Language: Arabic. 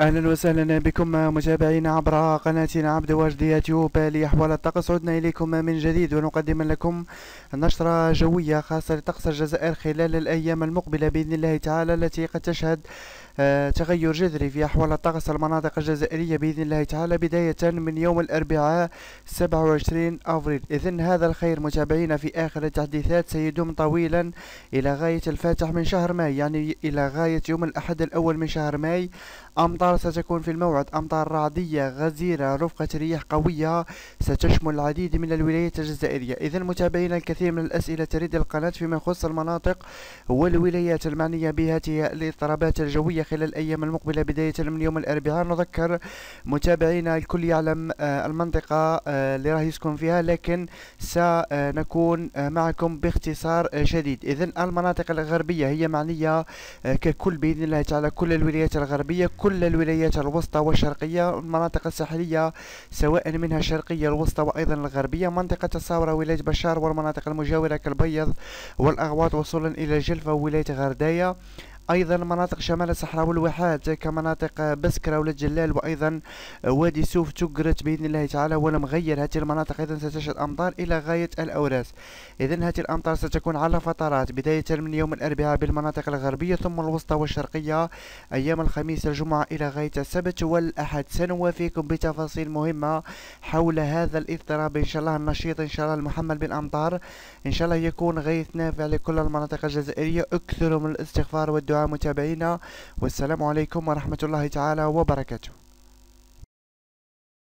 أهلا وسهلا بكم متابعينا عبر قناتنا عبد واجد يوتيوب لاحوال الطقس. عدنا إليكم من جديد ونقدم لكم نشرة جوية خاصة لطقس الجزائر خلال الأيام المقبلة بإذن الله تعالى التي قد تشهد تغير جذري في أحوال الطقس المناطق الجزائرية بإذن الله تعالى بداية من يوم الأربعاء 27 أفريل. إذن هذا الخير متابعينا في آخر التحديثات سيدوم طويلا إلى غاية الفاتح من شهر ماي. يعني إلى غاية يوم الأحد الأول من شهر ماي. أمطار ستكون في الموعد. أمطار رعدية غزيرة رفقة رياح قوية ستشمل العديد من الولايات الجزائرية. إذا متابعينا الكثير من الأسئلة تريد القناة فيما يخص المناطق والولايات المعنية بهذه الاضطرابات الجوية. خلال الأيام المقبلة بداية من يوم الأربعاء نذكر متابعينا الكل يعلم آه، المنطقة آه، اللي راح يسكن فيها لكن سنكون آه، معكم باختصار شديد. إذن المناطق الغربية هي معنية ككل بإذن الله تعالى. كل الولايات الغربية كل الولايات الوسطى والشرقية المناطق الساحلية سواء منها الشرقية الوسطى وأيضا الغربية. منطقة الصاورة ولاية بشار والمناطق المجاورة كالبيض والأغواط وصولا إلى الجلفة وولاية غرداية. أيضا مناطق شمال الصحراء والواحات كمناطق بسكرة ولد جلال وأيضا وادي سوف تقرت بإذن الله تعالى ولمغير هذه المناطق أيضا ستشهد أمطار إلى غاية الأوراس. اذا هذه الأمطار ستكون على فترات بداية من يوم الأربعاء بالمناطق الغربية ثم الوسطى والشرقية. أيام الخميس الجمعة إلى غاية السبت والأحد. سنوافيكم بتفاصيل مهمة حول هذا الإضطراب. إن شاء الله النشيط إن شاء الله المحمل بالأمطار. إن شاء الله يكون غيث نافع لكل المناطق الجزائرية. اكثروا من الاستغفار والدعاء متابعينا. والسلام عليكم ورحمة الله تعالى وبركاته.